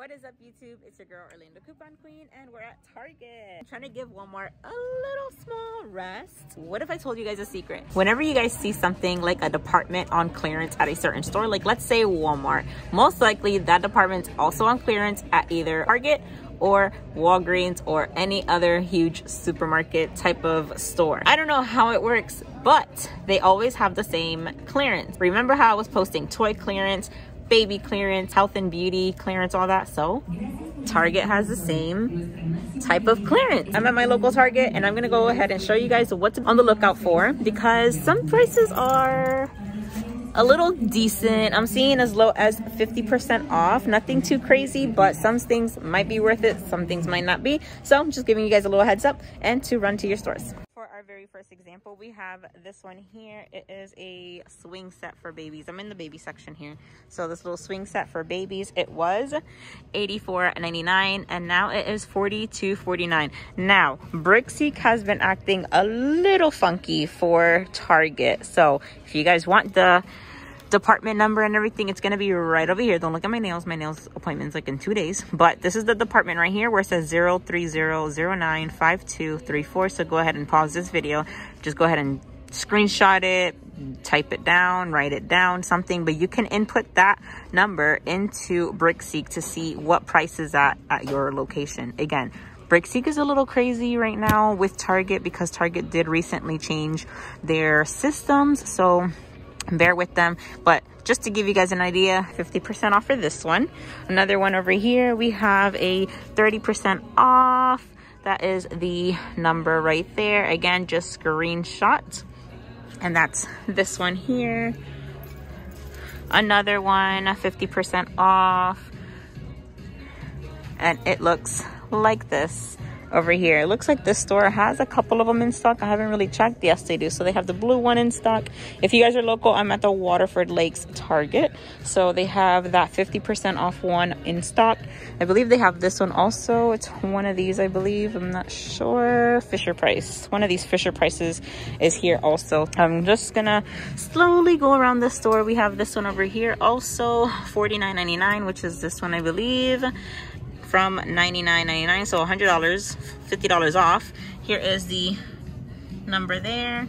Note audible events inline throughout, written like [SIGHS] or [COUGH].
What is up YouTube? It's your girl Orlando Coupon Queen and we're at Target. I'm trying to give Walmart a little small rest. What if I told you guys a secret? Whenever you guys see something like a department on clearance at a certain store, like let's say Walmart, most likely that department's also on clearance at either Target or Walgreens or any other huge supermarket type of store. I don't know how it works, but they always have the same clearance. Remember how I was posting toy clearance, baby clearance, health and beauty clearance, all that. So Target has the same type of clearance. I'm at my local Target and I'm gonna go ahead and show you guys what's on the lookout for because some prices are a little decent. I'm seeing as low as 50% off. Nothing too crazy, but some things might be worth it. Some things might not be. So I'm just giving you guys a little heads up and to run to your stores our very first example, we have this one here. It is a swing set for babies. I'm in the baby section here. So this little swing set for babies, it was $84.99 and now it is $42.49. Now, Brickseek has been acting a little funky for Target. So if you guys want the department number and everything it's going to be right over here. Don't look at my nails. My nails appointment's like in two days. But this is the department right here where it says 030095234 so go ahead and pause this video. Just go ahead and screenshot it type it down write it down something. But you can input that number into brickseek to see what price is at at your location. Again Brickseek is a little crazy right now with Target because Target did recently change their systems. So bear with them. But just to give you guys an idea 50% off for this one. Another one over here we have a 30% off. That is the number right there. Again just screenshot and that's this one here. Another one 50% off. And it looks like this over here. It looks like this store has a couple of them in stock. I haven't really checked. Yes, they do. So they have the blue one in stock. If you guys are local, I'm at the Waterford Lakes Target. So they have that 50% off one in stock. I believe they have this one also. It's one of these, I believe. I'm not sure. Fisher Price. One of these Fisher Prices is here also. I'm just gonna slowly go around the store. We have this one over here also, $49.99, which is this one, I believe from $99.99 so $100 $50 off. Here is the number there.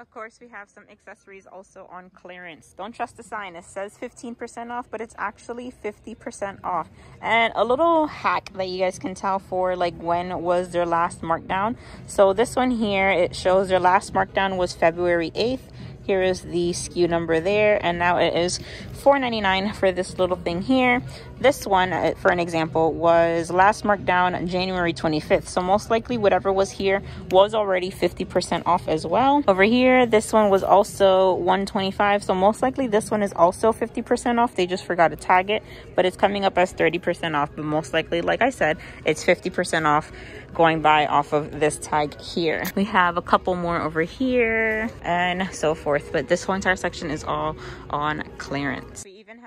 Of course we have some accessories also on clearance. Don't trust the sign. It says 15% off but it's actually 50% off. And a little hack that you guys can tell for like when was their last markdown. So this one here it shows their last markdown was February 8th here is the SKU number there, and now it is $4.99 for this little thing here. This one, uh, for an example, was last marked down January 25th. So most likely whatever was here was already 50% off as well. Over here, this one was also 125 So most likely this one is also 50% off. They just forgot to tag it, but it's coming up as 30% off. But most likely, like I said, it's 50% off going by off of this tag here. We have a couple more over here and so forth, but this whole entire section is all on clearance.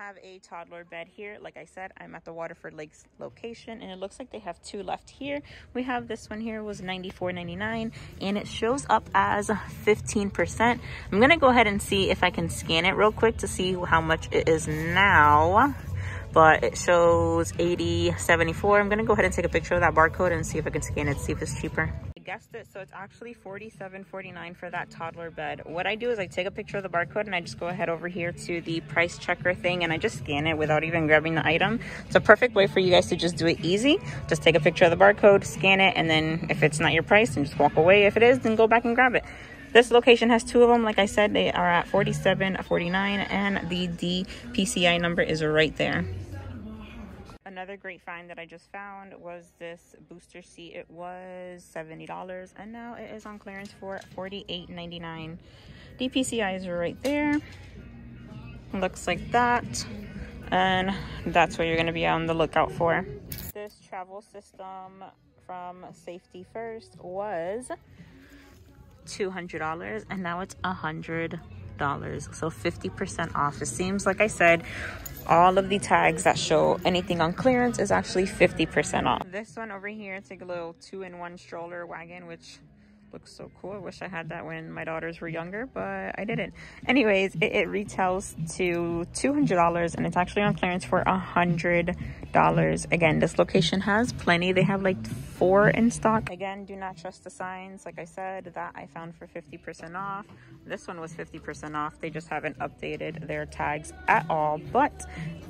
Have a toddler bed here. Like I said, I'm at the Waterford Lakes location and it looks like they have two left here. We have this one here was $94.99 and it shows up as 15%. I'm gonna go ahead and see if I can scan it real quick to see how much it is now but it shows 80 74 i'm gonna go ahead and take a picture of that barcode and see if i can scan it see if it's cheaper guessed it so it's actually 47.49 for that toddler bed. What i do is i take a picture of the barcode and i just go ahead over here to the price checker thing and i just scan it without even grabbing the item. It's a perfect way for you guys to just do it easy. Just take a picture of the barcode scan it and then if it's not your price then just walk away. If it is then go back and grab it. This location has two of them. Like I said, they are at 47, 49, and the DPCI number is right there. Another great find that I just found was this booster seat. It was $70 and now it is on clearance for $48.99. DPCI is right there. Looks like that. And that's what you're going to be on the lookout for. This travel system from Safety First was $200 and now it's $100 so 50% off it seems like i said all of the tags that show anything on clearance is actually 50% off this one over here it's like a little two-in-one stroller wagon which looks so cool. I wish I had that when my daughters were younger, but I didn't. Anyways, it, it retails to $200 and it's actually on clearance for $100. Again, this location has plenty. They have like four in stock. Again, do not trust the signs. Like I said, that I found for 50% off. This one was 50% off. They just haven't updated their tags at all, but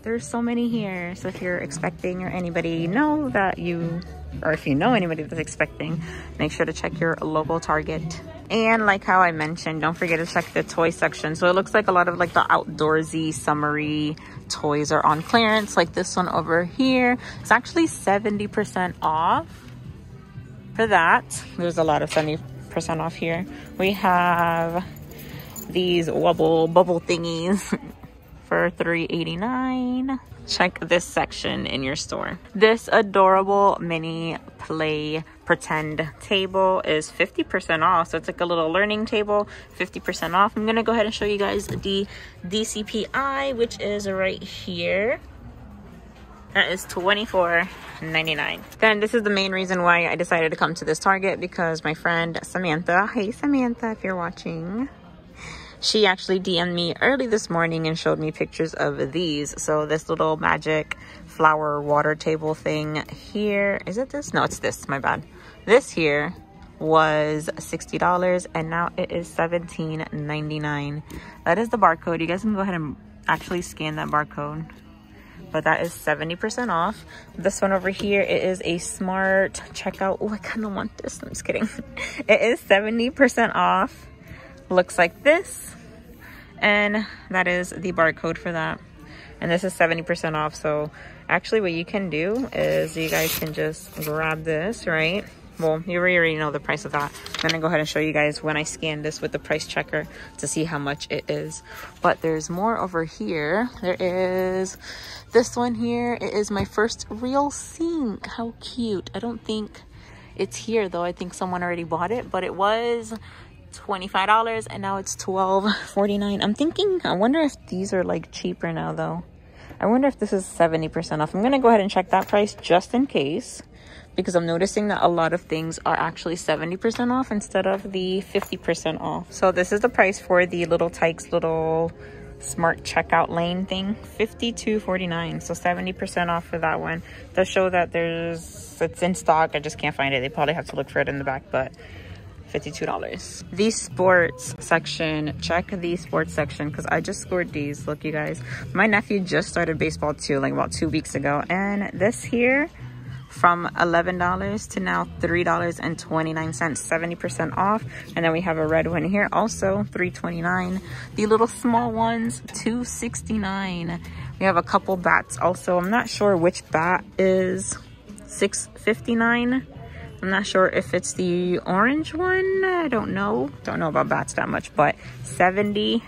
there's so many here. So if you're expecting or anybody know that you or if you know anybody that's expecting, make sure to check your local Target. And like how I mentioned, don't forget to check the toy section. So it looks like a lot of like the outdoorsy, summery toys are on clearance. Like this one over here. It's actually 70% off for that. There's a lot of 70% off here. We have these wobble bubble thingies [LAUGHS] for 3.89 check this section in your store. This adorable mini play pretend table is 50% off. So it's like a little learning table, 50% off. I'm gonna go ahead and show you guys the DCPI, which is right here. That is $24.99. Then this is the main reason why I decided to come to this Target because my friend Samantha, hey Samantha, if you're watching, she actually DM'd me early this morning and showed me pictures of these. So this little magic flower water table thing here. Is it this? No, it's this. My bad. This here was $60 and now it is $17.99. That is the barcode. You guys can go ahead and actually scan that barcode but that is 70% off. This one over here, it is a smart checkout. Oh, I kind of want this. I'm just kidding. [LAUGHS] it is 70% off looks like this and that is the barcode for that and this is 70% off so actually what you can do is you guys can just grab this right well you already know the price of that. I'm gonna go ahead and show you guys when i scan this with the price checker to see how much it is. But there's more over here. There is this one here. It is my first real sink how cute. I don't think it's here though. I think someone already bought it but it was $25 and now it's $12.49. I'm thinking, I wonder if these are like cheaper now though. I wonder if this is 70% off. I'm going to go ahead and check that price just in case because I'm noticing that a lot of things are actually 70% off instead of the 50% off. So this is the price for the Little Tikes little smart checkout lane thing 52.49 so 70% off for that one does show that there's it's in stock i just can't find it they probably have to look for it in the back but $52. The sports section, check the sports section because I just scored these. Look, you guys. My nephew just started baseball too, like about two weeks ago. And this here, from $11 to now $3.29, 70% off. And then we have a red one here, also $3.29. The little small ones, $2.69. We have a couple bats also. I'm not sure which bat is $6.59 I'm not sure if it's the orange one. I don't know. Don't know about bats that much, but 70%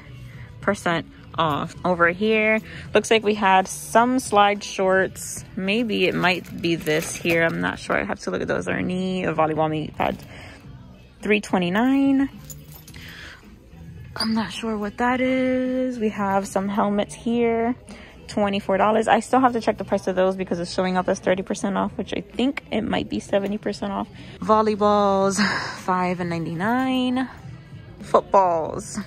off. Over here, looks like we had some slide shorts. Maybe it might be this here. I'm not sure. I have to look at those. Our knee, a volleyball meat pad, 329 I'm not sure what that is. We have some helmets here. $24. I still have to check the price of those because it's showing up as 30% off, which I think it might be 70% off. Volleyballs, [SIGHS] $5.99. Footballs,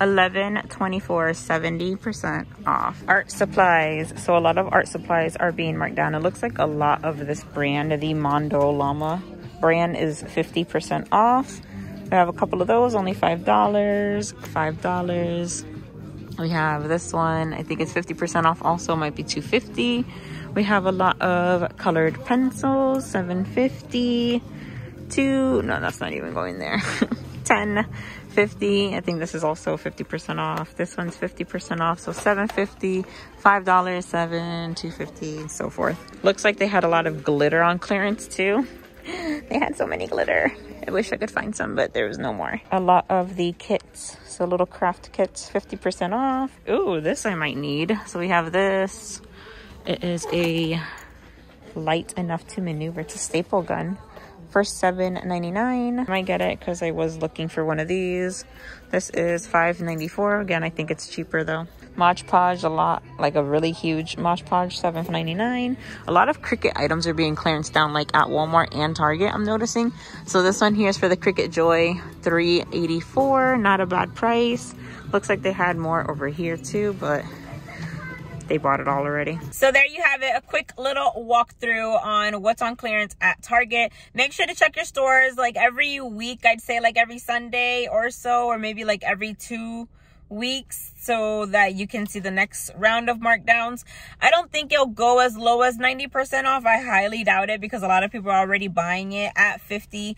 11 24 70% off. Art supplies. So a lot of art supplies are being marked down. It looks like a lot of this brand the mondo llama brand is 50% off. We have a couple of those only five dollars five dollars. We have this one, I think it's 50% off. Also, might be 250 We have a lot of colored pencils, 750 Two, no, that's not even going there. [LAUGHS] 10 50 I think this is also 50% off. This one's 50% off, so 750 $5, 7 250 and so forth. Looks like they had a lot of glitter on clearance too. [LAUGHS] they had so many glitter. I wish I could find some, but there was no more. A lot of the kits, so little craft kits, 50% off. Ooh, this I might need. So we have this. It is a light enough to maneuver. It's a staple gun for $7.99. I might get it because I was looking for one of these. This is $5.94. Again, I think it's cheaper though. Mod Podge a lot, like a really huge Mod Podge, seven ninety nine. A lot of Cricut items are being clearance down, like at Walmart and Target. I'm noticing. So this one here is for the Cricut Joy, three eighty four. Not a bad price. Looks like they had more over here too, but they bought it all already. So there you have it, a quick little walkthrough on what's on clearance at Target. Make sure to check your stores like every week, I'd say like every Sunday or so, or maybe like every two weeks so that you can see the next round of markdowns. I don't think it'll go as low as 90% off. I highly doubt it because a lot of people are already buying it at 50%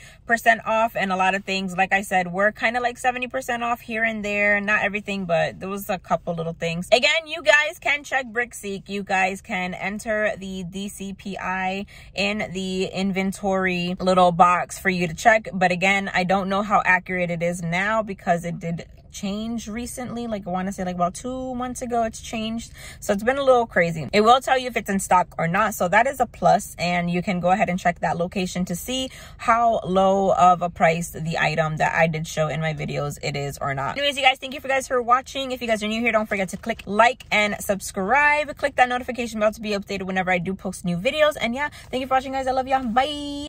off and a lot of things, like I said, were kind of like 70% off here and there. Not everything, but there was a couple little things. Again, you guys can check BrickSeek. You guys can enter the DCPI in the inventory little box for you to check. But again, I don't know how accurate it is now because it did change recently like i want to say like about two months ago it's changed. So it's been a little crazy. It will tell you if it's in stock or not. So that is a plus and you can go ahead and check that location to see how low of a price the item that i did show in my videos it is or not. Anyways you guys thank you for guys for watching. If you guys are new here don't forget to click like and subscribe. Click that notification bell to be updated whenever i do post new videos. And yeah thank you for watching guys. I love y'all. Bye